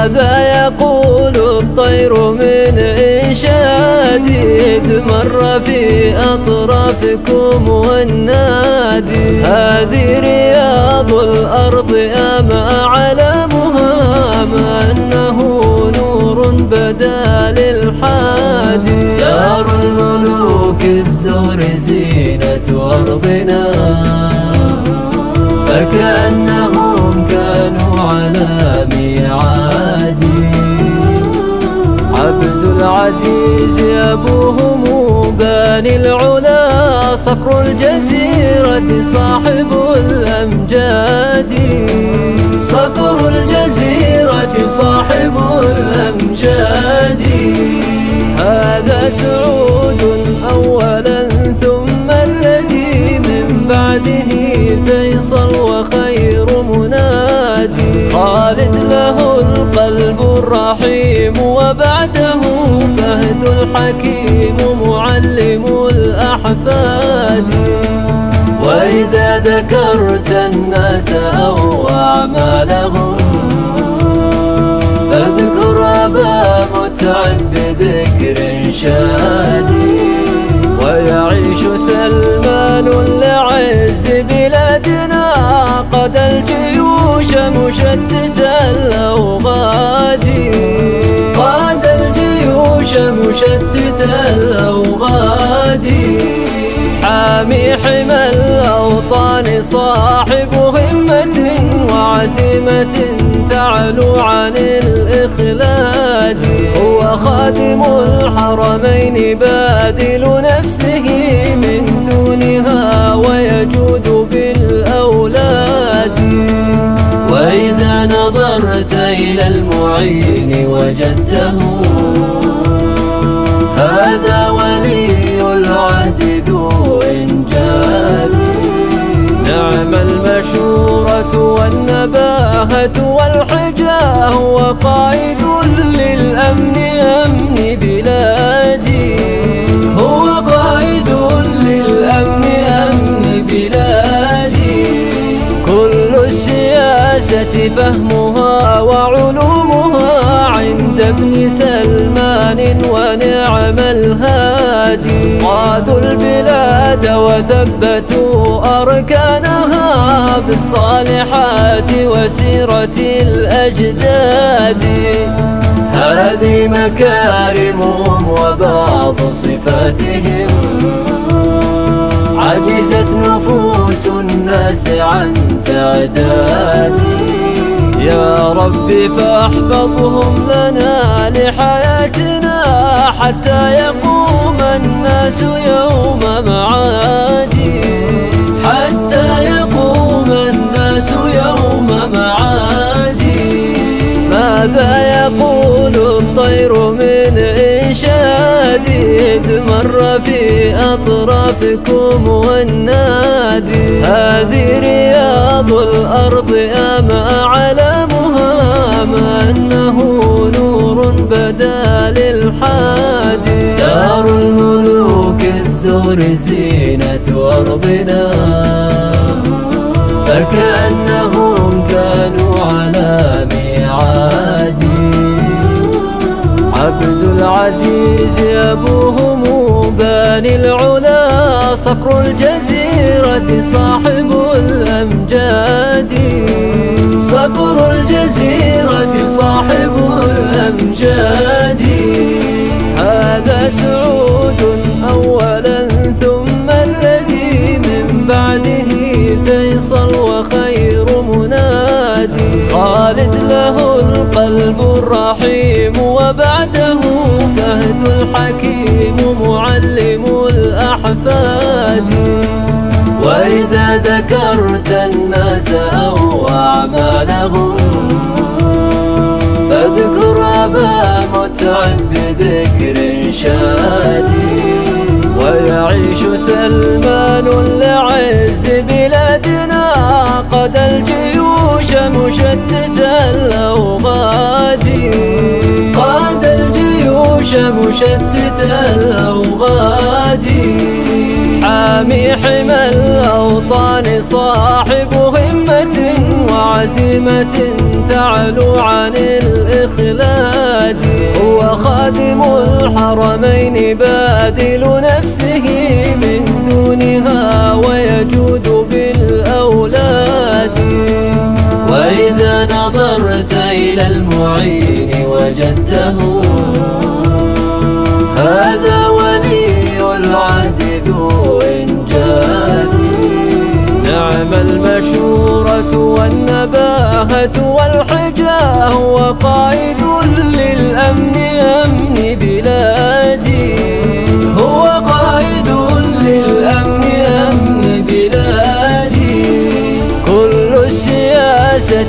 ماذا يقول الطير من إنشادي إذ مر في أطرافكم والنادي هذه رياض الأرض أما علمها ما أنه نور بدا للحادي دار الملوك الزهر زينة أرضنا. فكأنهم كانوا على العزيز أبوهم باني العلا صقر الجزيرة صاحب الأمجاد. صقر الجزيرة صاحب الأمجاد. هذا سعود أولا ثم الذي من بعده فيصل وخير منادي. خالد له القلب الرحيم الحكيم معلم الأحفاد. وإذا ذكرت الناس أو أعمالهم فاذكر أبا متعب بذكر شادي ويعيش سلمان لعز بلادنا قد الجيوش مشتت الأوطان صاحب همة وعزيمة تعلو عن الإخلاد. هو خادم الحرمين بادل نفسه من دونها ويجود بالأولاد. وإذا نظرت إلى المعين وجدته والنباهة والحجاة وقائد للأمن أمن بلادي. هو قائد للأمن أمن بلادي. كل السياسة فهمها وعلومها عند ابن سلمان ونعم الهادي. قادوا البلاد وثبتوا أركانها بالصالحات وسيرة الأجداد. هذه مكارمهم وبعض صفاتهم. عجزت نفوس الناس عن تعداد. يا رب فاحفظهم لنا لحياتنا. حتى يقوم الناس يوم معادي حتى يقوم الناس يوم معادي ماذا يقول الطير من إنشادي إذ مر في أطرافكم والنادي هذه رياض الأرض أما علمها ما أنه نور بدا للحادي دار الملوك الزهر زينة أرضنا فكأنهم كانوا على ميعاد. عبد العزيز أبوهم باني العلا. صقر الجزيرة صاحب الأمجاد. صقر الجزيرة صاحب الأمجاد. هذا سعود أولا ثم الذي من بعده فيصل وخير منادي خالد له القلب الرحيم وبعده فهد الحكيم معلم الأحفاد. وإذا ذكرت الناس أو أعمالهم فاذكر أبا متعب بذكر شادي ويعيش سلمان لعز بلادنا قد الجيوش مشتت الأوغاد قاد الجيوش مشتت الأوغاد حامي حمى الأوطان صاحب همة وعزيمة عزيمة تعلو عن الإخلاد. هو خادم الحرمين بادل نفسه من دونها ويجود بالأولاد. وإذا نظرت إلى المعين وجدته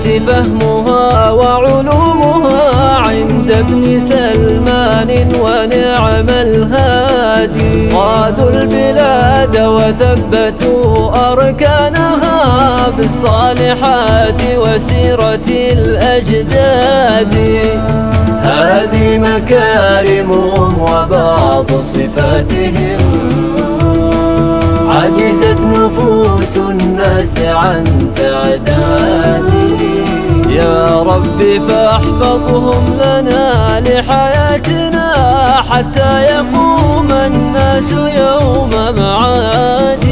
فهمها وعلومها عند ابن سلمان ونعم الهادي. قادوا البلاد وثبتوا أركانها بالصالحات وسيرة الأجداد. هذه مكارمهم وبعض صفاتهم. عجزت نفوس الناس عن يا رب فاحفظهم لنا لحياتنا حتى يقوم الناس يوم معاد